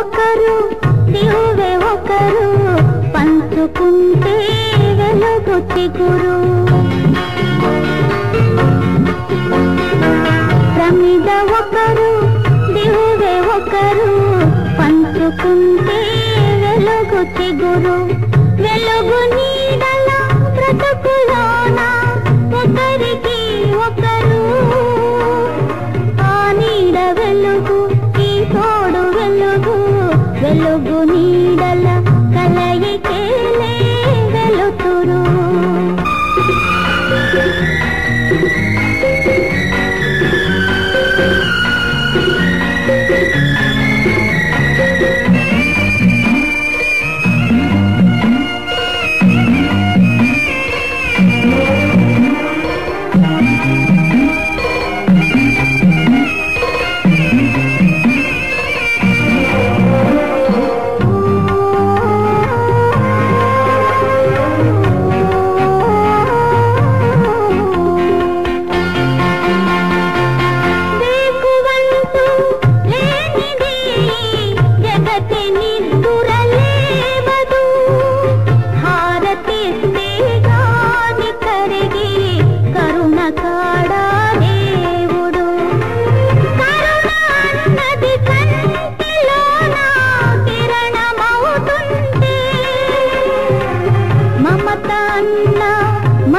ఒకరు నువ్వే ఒకరు పంచుకుంటే వెలుగు చిగురు ప్రమిద ఒకరు దివ్వె ఒకరు పంచుకుంటే వెలుగు చిగురు వెలుగు బ్రతుకులోనా వెలుగు నీడల కలయికేలే వెలుతురు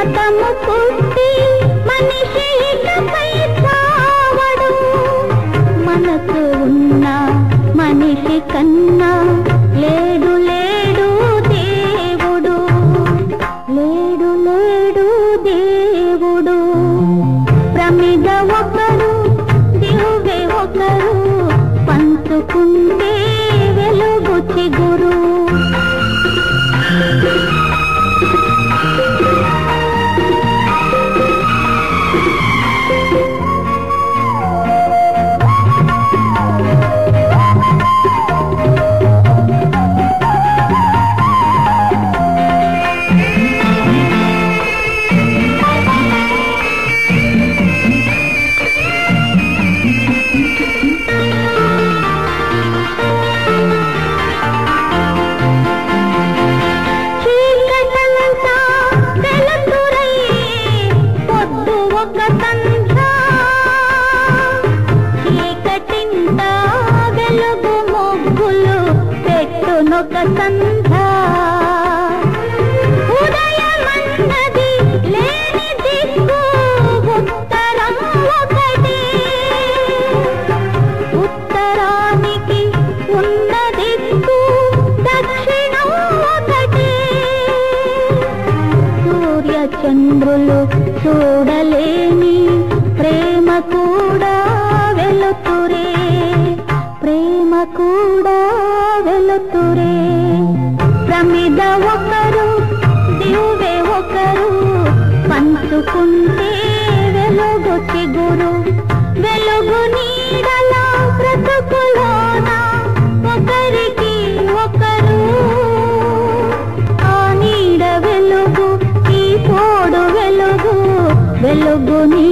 మతము పుట్టి మనిషి ఇకపై చావడు. మనసు ఉన్న మనిషి కన్నా ఒక సంధ్య ఉదయమన్నది లేని దిక్కు ఉత్తరం ఒకటి. ఉత్తరానికి ఉన్న దిక్కు దక్షిణం ఒకటి. సూర్య చంద్రులు చూడలేని ప్రేమ కూడా తురే ప్రమిద ఒకరు దివ్వె ఒకరు పంచుకుంటే వెలుగు చిగురు వెలుగు నీడల బ్రతుకులోన ఒకరికి ఒకరు. ఆ నీడ వెలుగు ఈ తోడు వెలుగు వెలుగు నీ